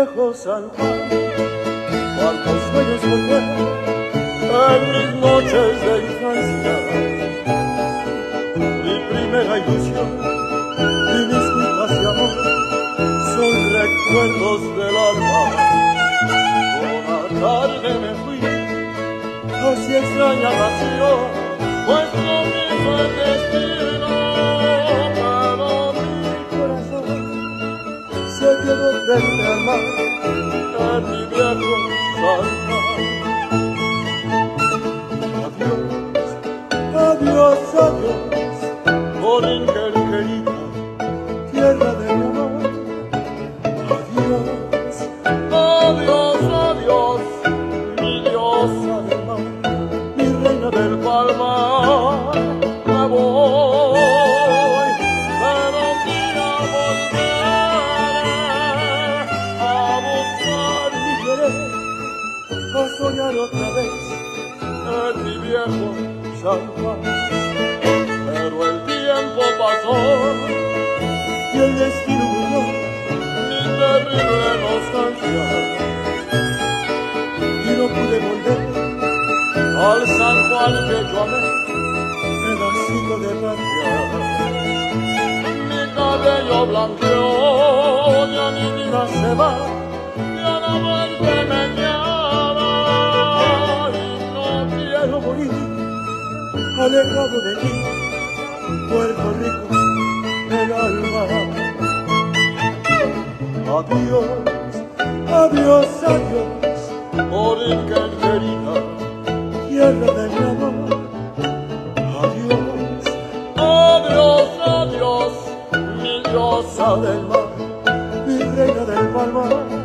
viejo San Juan. Cuántos sueños volver en mis noches de infancia. Mi primera ilusión y mis culpas de amor son recuerdos del alma. Una tarde me fui, así extraña nació, pues no destino, San Adiós, adiós, adiós, Borinquen querida, tierra de amor. Adiós, adiós, adiós, mi diosa del mar, mi reina del palmar. A otra vez en mi viejo Juan. Pero el tiempo pasó y el destino murió mi terrible nostalgia. Y no pude volver al San Juan que yo amé, pedacito de patria. Mi cabello blanqueó, ya mi vida se va, ya la alejado de ti, Puerto Rico, el alma. Adiós, adiós, adiós, Borinquen querida, tierra de mi amor. Adiós, adiós, adiós, mi diosa del mar, mi reina del palmar.